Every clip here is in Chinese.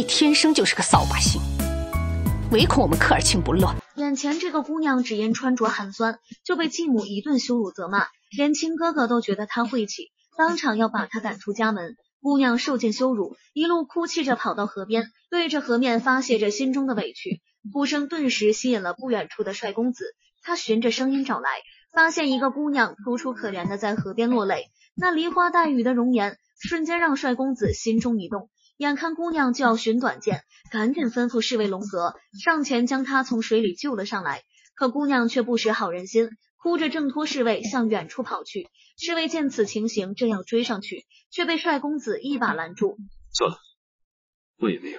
你天生就是个扫把星，唯恐我们科尔沁不乱。眼前这个姑娘只因穿着寒酸，就被继母一顿羞辱责骂，连亲哥哥都觉得她晦气，当场要把她赶出家门。姑娘受尽羞辱，一路哭泣着跑到河边，对着河面发泄着心中的委屈。哭声顿时吸引了不远处的帅公子，他循着声音找来，发现一个姑娘楚楚可怜的在河边落泪，那梨花带雨的容颜瞬间让帅公子心中一动。眼看姑娘就要寻短见，赶紧吩咐侍卫龙泽上前将她从水里救了上来。可姑娘却不识好人心，哭着挣脱侍卫向远处跑去。侍卫见此情形，正要追上去，却被帅公子一把拦住。算了，我也没有。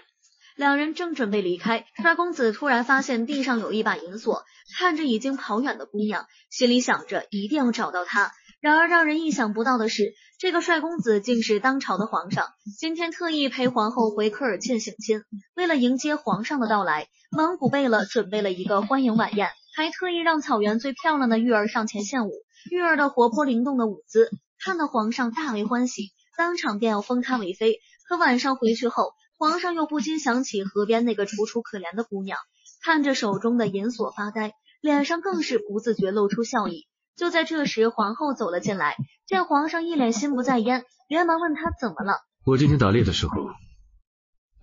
两人正准备离开，帅公子突然发现地上有一把银锁，看着已经跑远的姑娘，心里想着一定要找到她。然而让人意想不到的是，这个帅公子竟是当朝的皇上，今天特意陪皇后回科尔沁省亲。为了迎接皇上的到来，蒙古贝勒准备了一个欢迎晚宴，还特意让草原最漂亮的玉儿上前献舞。玉儿的活泼灵动的舞姿，看得皇上大为欢喜，当场便要封她为妃。可晚上回去后，皇上又不禁想起河边那个楚楚可怜的姑娘，看着手中的银锁发呆，脸上更是不自觉露出笑意。就在这时，皇后走了进来，见皇上一脸心不在焉，连忙问他怎么了。我今天打猎的时候，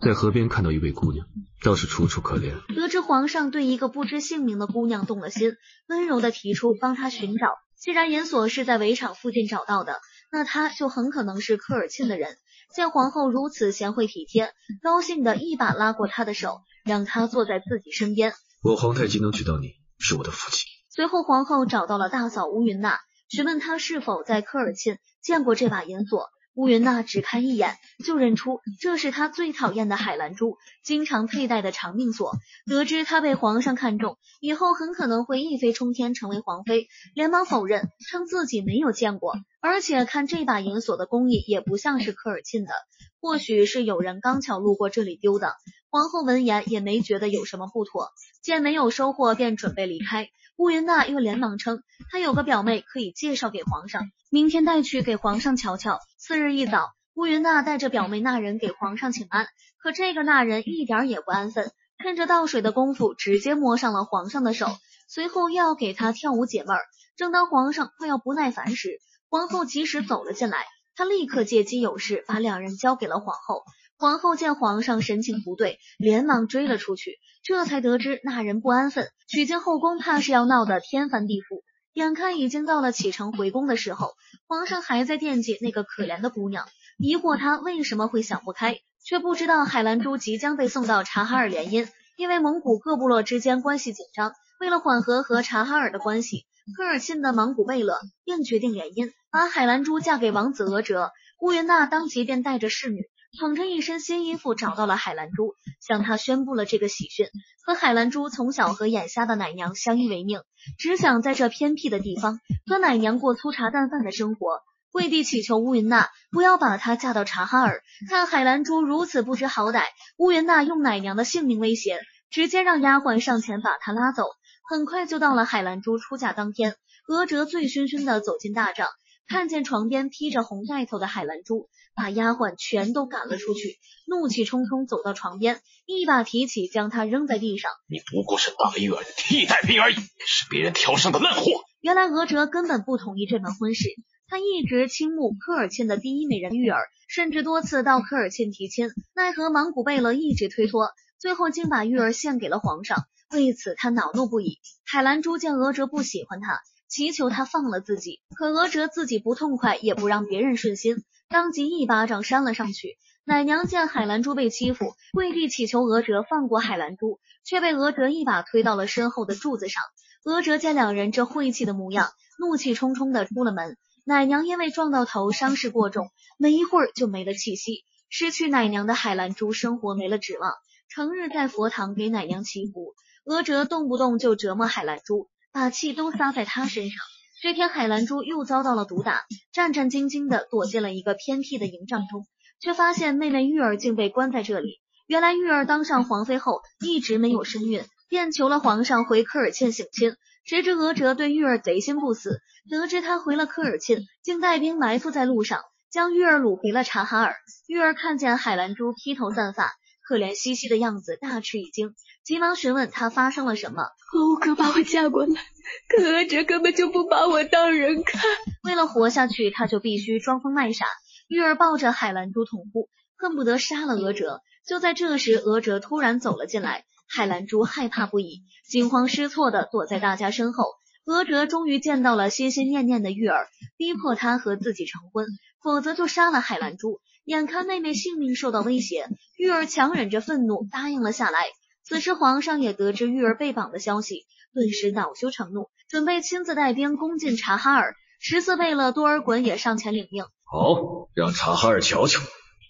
在河边看到一位姑娘，倒是楚楚可怜。得知皇上对一个不知姓名的姑娘动了心，温柔的提出帮她寻找。既然银锁是在围场附近找到的，那她就很可能是科尔沁的人。见皇后如此贤惠体贴，高兴的一把拉过她的手，让她坐在自己身边。我皇太极能娶到你，是我的福气。随后，皇后找到了大嫂乌云娜，询问她是否在科尔沁见过这把银锁。乌云娜只看一眼就认出这是她最讨厌的海兰珠，经常佩戴的长命锁。得知她被皇上看中，以后很可能会一飞冲天成为皇妃，连忙否认，称自己没有见过。而且看这把银锁的工艺也不像是科尔沁的，或许是有人刚巧路过这里丢的。皇后闻言也没觉得有什么不妥，见没有收获，便准备离开。乌云娜又连忙称，她有个表妹可以介绍给皇上，明天带去给皇上瞧瞧。次日一早，乌云娜带着表妹那人给皇上请安，可这个那人一点也不安分，趁着倒水的功夫，直接摸上了皇上的手，随后又要给他跳舞解闷儿。正当皇上快要不耐烦时，皇后及时走了进来，她立刻借机有事，把两人交给了皇后。皇后见皇上神情不对，连忙追了出去，这才得知那人不安分，娶进后宫，怕是要闹得天翻地覆。眼看已经到了启程回宫的时候，皇上还在惦记那个可怜的姑娘，疑惑她为什么会想不开，却不知道海兰珠即将被送到察哈尔联姻。因为蒙古各部落之间关系紧张，为了缓和和察哈尔的关系，科尔沁的蒙古贝勒便决定联姻，把海兰珠嫁给王子额哲。乌云娜当即便带着侍女。捧着一身新衣服找到了海兰珠，向她宣布了这个喜讯。可海兰珠从小和眼瞎的奶娘相依为命，只想在这偏僻的地方和奶娘过粗茶淡饭的生活，跪地祈求乌云娜不要把她嫁到察哈尔。看海兰珠如此不知好歹，乌云娜用奶娘的性命威胁，直接让丫鬟上前把她拉走。很快就到了海兰珠出嫁当天，额哲醉醺醺的走进大帐，看见床边披着红盖头的海兰珠。把丫鬟全都赶了出去，怒气冲冲走到床边，一把提起，将她扔在地上。你不过是大玉儿的替代品而已，是别人挑上的烂货。原来额哲根本不同意这门婚事，他一直倾慕科尔沁的第一美人玉儿，甚至多次到科尔沁提亲，奈何蒙古贝勒一直推脱，最后竟把玉儿献给了皇上。为此他恼怒不已。海兰珠见额哲不喜欢他，祈求他放了自己，可额哲自己不痛快，也不让别人顺心。当即一巴掌扇了上去。奶娘见海兰珠被欺负，跪地祈求额哲放过海兰珠，却被额哲一把推到了身后的柱子上。额哲见两人这晦气的模样，怒气冲冲的出了门。奶娘因为撞到头，伤势过重，没一会儿就没了气息。失去奶娘的海兰珠生活没了指望，成日在佛堂给奶娘祈福。额哲动不动就折磨海兰珠，把气都撒在她身上。这天，海兰珠又遭到了毒打，战战兢兢的躲进了一个偏僻的营帐中，却发现妹妹玉儿竟被关在这里。原来玉儿当上皇妃后一直没有身孕，便求了皇上回科尔沁省亲。谁知额哲对玉儿贼心不死，得知他回了科尔沁，竟带兵埋伏在路上，将玉儿掳回了察哈尔。玉儿看见海兰珠披头散发，可怜兮兮的样子，大吃一惊，急忙询问他发生了什么。我哥把我嫁过来，可娥哲根本就不把我当人看。为了活下去，他就必须装疯卖傻。玉儿抱着海兰珠痛哭，恨不得杀了娥哲。就在这时，娥哲突然走了进来，海兰珠害怕不已，惊慌失措的躲在大家身后。娥哲终于见到了心心念念的玉儿，逼迫她和自己成婚，否则就杀了海兰珠。眼看妹妹性命受到威胁，玉儿强忍着愤怒答应了下来。此时皇上也得知玉儿被绑的消息，顿时恼羞成怒，准备亲自带兵攻进察哈尔。十四贝勒多尔衮也上前领命，好，让察哈尔瞧瞧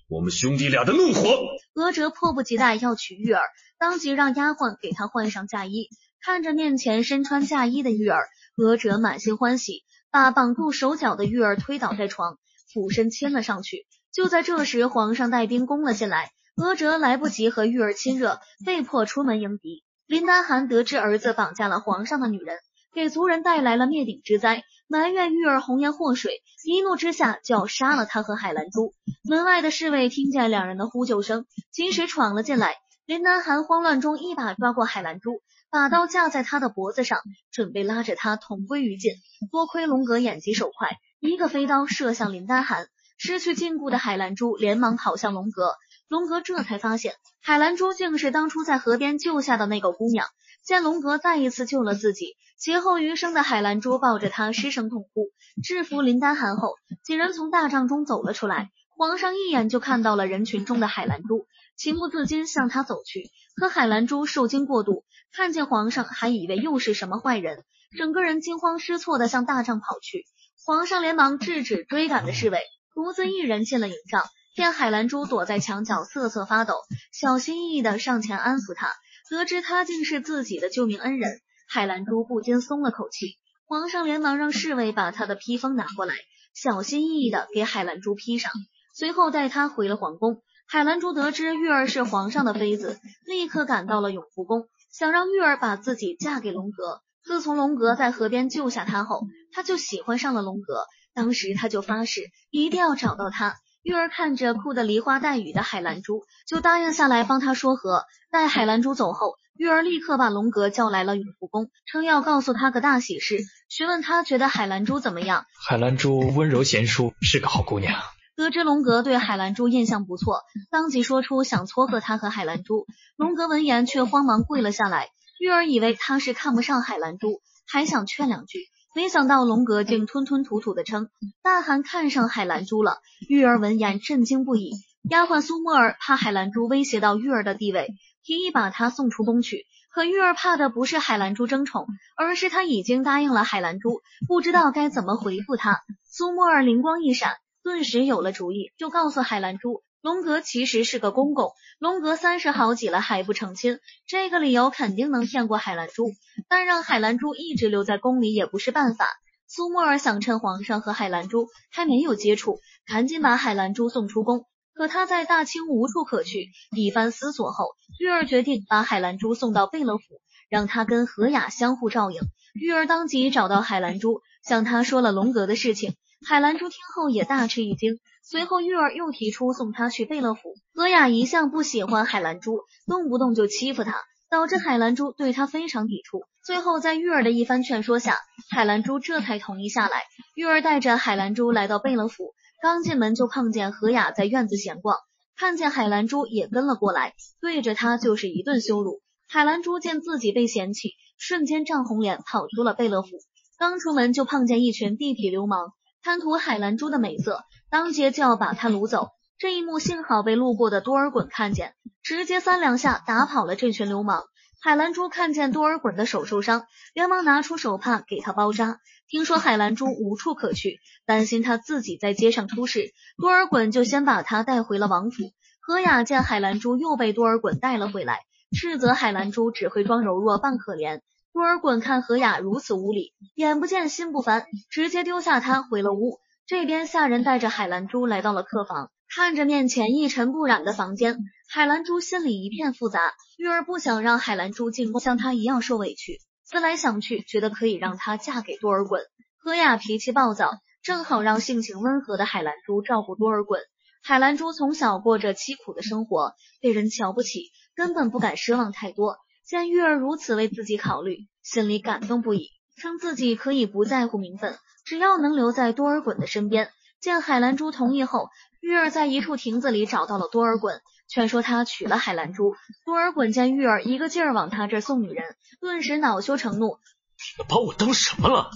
我们兄弟俩的怒火。额哲迫不及待要娶玉儿，当即让丫鬟给他换上嫁衣。看着面前身穿嫁衣的玉儿，额哲满心欢喜，把绑住手脚的玉儿推倒在床，俯身亲了上去。就在这时，皇上带兵攻了进来，娥哲来不及和玉儿亲热，被迫出门迎敌。林丹汗得知儿子绑架了皇上的女人，给族人带来了灭顶之灾，埋怨玉儿红颜祸水，一怒之下就要杀了他和海兰珠。门外的侍卫听见两人的呼救声，及时闯了进来。林丹汗慌乱中一把抓过海兰珠。把刀架在他的脖子上，准备拉着他同归于尽。多亏龙格眼疾手快，一个飞刀射向林丹寒。失去禁锢的海兰珠连忙跑向龙格，龙格这才发现海兰珠竟是当初在河边救下的那个姑娘。见龙格再一次救了自己，劫后余生的海兰珠抱着他失声痛哭。制服林丹寒后，几人从大帐中走了出来。皇上一眼就看到了人群中的海兰珠，情不自禁向他走去。可海兰珠受惊过度。看见皇上，还以为又是什么坏人，整个人惊慌失措的向大帐跑去。皇上连忙制止追赶的侍卫，独自一人进了营帐。见海兰珠躲在墙角瑟瑟发抖，小心翼翼的上前安抚她。得知他竟是自己的救命恩人，海兰珠不禁松了口气。皇上连忙让侍卫把他的披风拿过来，小心翼翼的给海兰珠披上，随后带她回了皇宫。海兰珠得知玉儿是皇上的妃子，立刻赶到了永福宫。想让玉儿把自己嫁给龙格。自从龙格在河边救下她后，他就喜欢上了龙格。当时他就发誓一定要找到他。玉儿看着哭得梨花带雨的海兰珠，就答应下来帮她说和。待海兰珠走后，玉儿立刻把龙格叫来了永福宫，称要告诉他个大喜事，询问他觉得海兰珠怎么样。海兰珠温柔贤淑，是个好姑娘。得知龙格对海兰珠印象不错，当即说出想撮合他和海兰珠。龙格闻言却慌忙跪了下来。玉儿以为他是看不上海兰珠，还想劝两句，没想到龙格竟吞吞吐吐的称大汗看上海兰珠了。玉儿闻言震惊不已。丫鬟苏沫儿怕海兰珠威胁到玉儿的地位，提议把她送出宫去。可玉儿怕的不是海兰珠争宠，而是他已经答应了海兰珠，不知道该怎么回复她。苏沫儿灵光一闪。顿时有了主意，就告诉海兰珠，龙格其实是个公公，龙格三十好几了还不成亲，这个理由肯定能骗过海兰珠。但让海兰珠一直留在宫里也不是办法。苏沫儿想趁皇上和海兰珠还没有接触，赶紧把海兰珠送出宫。可他在大清无处可去，一番思索后，玉儿决定把海兰珠送到贝勒府，让他跟何雅相互照应。玉儿当即找到海兰珠，向他说了龙格的事情。海兰珠听后也大吃一惊，随后玉儿又提出送她去贝勒府。何雅一向不喜欢海兰珠，动不动就欺负她，导致海兰珠对她非常抵触。最后在玉儿的一番劝说下，海兰珠这才同意下来。玉儿带着海兰珠来到贝勒府，刚进门就碰见何雅在院子闲逛，看见海兰珠也跟了过来，对着她就是一顿羞辱。海兰珠见自己被嫌弃，瞬间涨红脸，跑出了贝勒府。刚出门就碰见一群地痞流氓。贪图海兰珠的美色，当街就要把她掳走。这一幕幸好被路过的多尔衮看见，直接三两下打跑了这群流氓。海兰珠看见多尔衮的手受伤，连忙拿出手帕给他包扎。听说海兰珠无处可去，担心他自己在街上出事，多尔衮就先把他带回了王府。何雅见海兰珠又被多尔衮带了回来，斥责海兰珠只会装柔弱扮可怜。多尔衮看何雅如此无礼，眼不见心不烦，直接丢下她回了屋。这边下人带着海兰珠来到了客房，看着面前一尘不染的房间，海兰珠心里一片复杂。玉儿不想让海兰珠进宫像她一样受委屈，思来想去，觉得可以让她嫁给多尔衮。何雅脾气暴躁，正好让性情温和的海兰珠照顾多尔衮。海兰珠从小过着凄苦的生活，被人瞧不起，根本不敢奢望太多。见玉儿如此为自己考虑，心里感动不已，称自己可以不在乎名分，只要能留在多尔衮的身边。见海兰珠同意后，玉儿在一处亭子里找到了多尔衮，劝说他娶了海兰珠。多尔衮见玉儿一个劲儿往他这送女人，顿时恼羞成怒：“你们把我当什么了？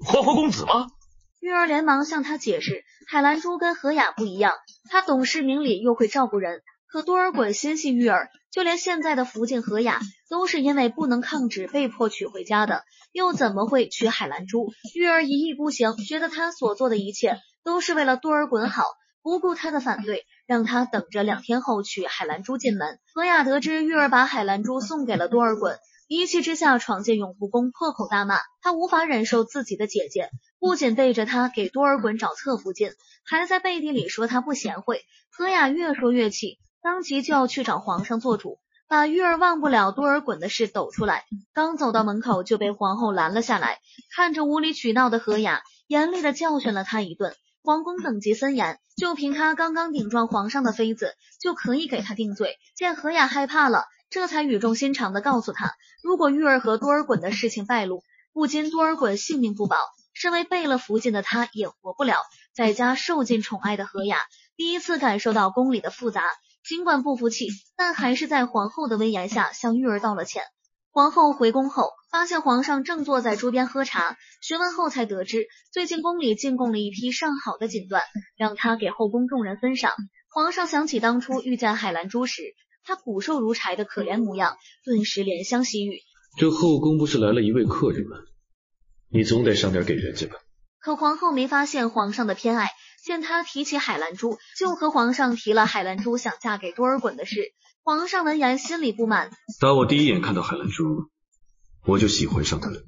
花花公子吗？”玉儿连忙向他解释，海兰珠跟何雅不一样，她懂事明理又会照顾人。可多尔衮心系玉儿，就连现在的福晋何雅都是因为不能抗旨被迫娶回家的，又怎么会娶海兰珠？玉儿一意孤行，觉得他所做的一切都是为了多尔衮好，不顾他的反对，让他等着两天后娶海兰珠进门。何雅得知玉儿把海兰珠送给了多尔衮，一气之下闯进永福宫，破口大骂。他无法忍受自己的姐姐不仅背着他给多尔衮找侧福晋，还在背地里说他不贤惠。何雅越说越气。当即就要去找皇上做主，把玉儿忘不了多尔衮的事抖出来。刚走到门口，就被皇后拦了下来，看着无理取闹的何雅，严厉的教训了他一顿。皇宫等级森严，就凭他刚刚顶撞皇上的妃子，就可以给他定罪。见何雅害怕了，这才语重心长的告诉他，如果玉儿和多尔衮的事情败露，不仅多尔衮性命不保，身为贝勒福晋的他也活不了。在家受尽宠爱的何雅，第一次感受到宫里的复杂。尽管不服气，但还是在皇后的威严下向玉儿道了歉。皇后回宫后，发现皇上正坐在桌边喝茶，询问后才得知，最近宫里进贡了一批上好的锦缎，让他给后宫众人分赏。皇上想起当初遇见海兰珠时，他骨瘦如柴的可怜模样，顿时怜香惜玉。这后宫不是来了一位客人吗？你总得上点给人家吧。可皇后没发现皇上的偏爱。见他提起海兰珠，就和皇上提了海兰珠想嫁给多尔衮的事。皇上闻言心里不满，当我第一眼看到海兰珠，我就喜欢上她了。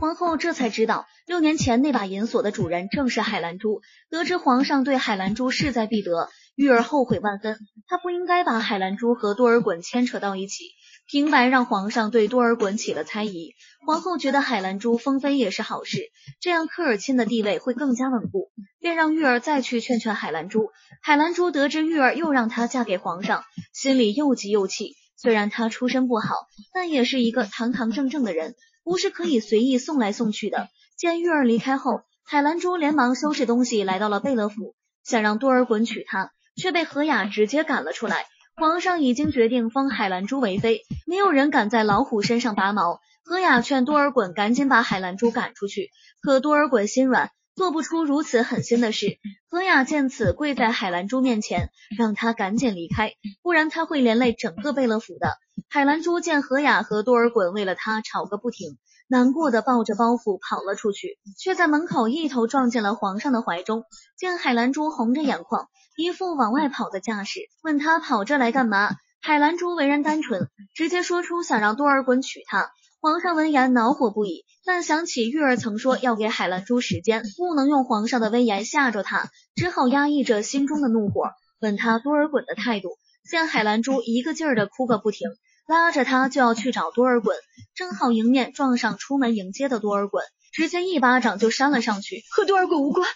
皇后这才知道，六年前那把银锁的主人正是海兰珠。得知皇上对海兰珠势在必得，玉儿后悔万分。她不应该把海兰珠和多尔衮牵扯到一起。平白让皇上对多尔衮起了猜疑，皇后觉得海兰珠封妃也是好事，这样科尔沁的地位会更加稳固，便让玉儿再去劝劝海兰珠。海兰珠得知玉儿又让她嫁给皇上，心里又急又气。虽然她出身不好，但也是一个堂堂正正的人，不是可以随意送来送去的。见玉儿离开后，海兰珠连忙收拾东西来到了贝勒府，想让多尔衮娶她，却被何雅直接赶了出来。皇上已经决定封海兰珠为妃，没有人敢在老虎身上拔毛。何雅劝多尔衮赶紧把海兰珠赶出去，可多尔衮心软，做不出如此狠心的事。何雅见此，跪在海兰珠面前，让她赶紧离开，不然他会连累整个贝勒府的。海兰珠见何雅和多尔衮为了她吵个不停，难过的抱着包袱跑了出去，却在门口一头撞进了皇上的怀中。见海兰珠红着眼眶。一副往外跑的架势，问他跑这来干嘛？海兰珠为人单纯，直接说出想让多尔衮娶她。皇上闻言恼火不已，但想起玉儿曾说要给海兰珠时间，不能用皇上的威严吓着她，只好压抑着心中的怒火，问他多尔衮的态度。见海兰珠一个劲儿的哭个不停，拉着他就要去找多尔衮，正好迎面撞上出门迎接的多尔衮。直接一巴掌就扇了上去，和多尔衮无关，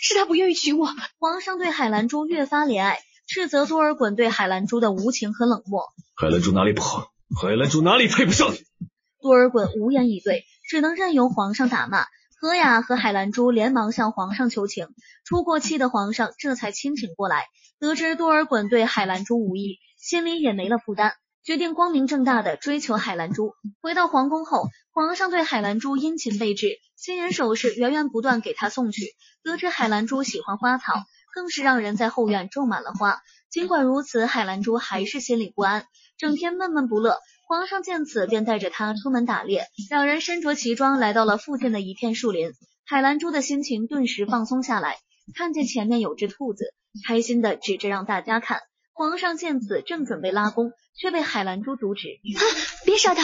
是他不愿意娶我。皇上对海兰珠越发怜爱，斥责多尔衮对海兰珠的无情和冷漠。海兰珠哪里不好？海兰珠哪里配不上你？多尔衮无言以对，只能任由皇上打骂。何雅和海兰珠连忙向皇上求情，出过气的皇上这才清醒过来，得知多尔衮对海兰珠无意，心里也没了负担。决定光明正大的追求海兰珠。回到皇宫后，皇上对海兰珠殷勤备至，金银首饰源源不断给她送去。得知海兰珠喜欢花草，更是让人在后院种满了花。尽管如此，海兰珠还是心里不安，整天闷闷不乐。皇上见此，便带着他出门打猎。两人身着奇装，来到了附近的一片树林。海兰珠的心情顿时放松下来，看见前面有只兔子，开心的指着让大家看。皇上见此，正准备拉弓。却被海兰珠阻止。啊别杀他，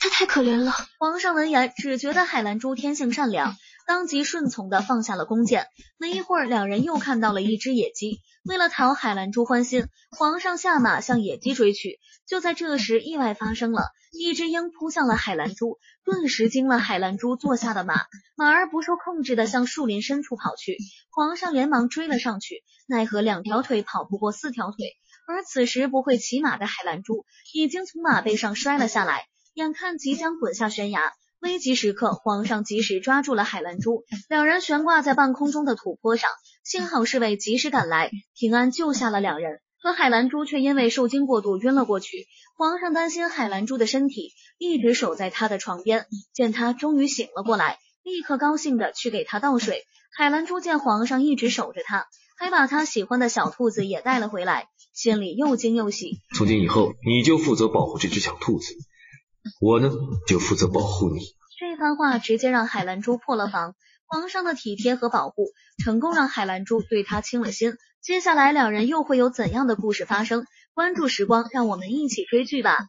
他太可怜了。皇上闻言，只觉得海兰珠天性善良，当即顺从的放下了弓箭。没一会儿，两人又看到了一只野鸡。为了讨海兰珠欢心，皇上下马向野鸡追去。就在这时，意外发生了，一只鹰扑向了海兰珠，顿时惊了海兰珠坐下的马，马儿不受控制的向树林深处跑去。皇上连忙追了上去，奈何两条腿跑不过四条腿，而此时不会骑马的海兰珠已经从马背上摔了下来，眼看即将滚下悬崖。危急时刻，皇上及时抓住了海兰珠，两人悬挂在半空中的土坡上，幸好侍卫及时赶来，平安救下了两人。可海兰珠却因为受惊过度晕了过去。皇上担心海兰珠的身体，一直守在他的床边。见他终于醒了过来，立刻高兴的去给他倒水。海兰珠见皇上一直守着他，还把他喜欢的小兔子也带了回来，心里又惊又喜。从今以后，你就负责保护这只小兔子，我呢就负责保护你。这番话直接让海兰珠破了防，皇上的体贴和保护，成功让海兰珠对他倾了心。接下来两人又会有怎样的故事发生？关注时光，让我们一起追剧吧。